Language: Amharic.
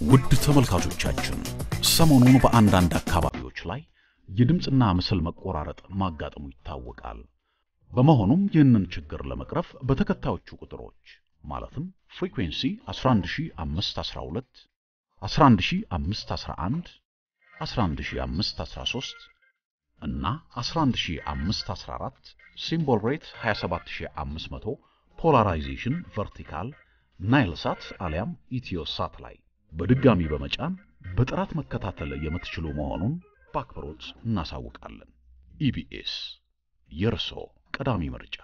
ውድ ተመልካቾቻችን ሰሞኑን በአንዳንድ አካባቢዎች ላይ የድምፅና ምስል መቆራረጥ ማጋጠሙ ይታወቃል። በመሆኑም ይህንን ችግር ለመቅረፍ በተከታዮቹ ቁጥሮች ማለትም ፍሪኩዌንሲ 11512፣ 11511፣ 11513 እና 11514 ሲምቦል ሬት 27500 polarization vertical ናይል ሳት አሊያም ኢትዮ ሳት ላይ በድጋሚ በመጫን በጥራት መከታተል የምትችሉ መሆኑን በአክብሮት እናሳውቃለን። ኢቢኤስ የርሶ ቀዳሚ ምርጫ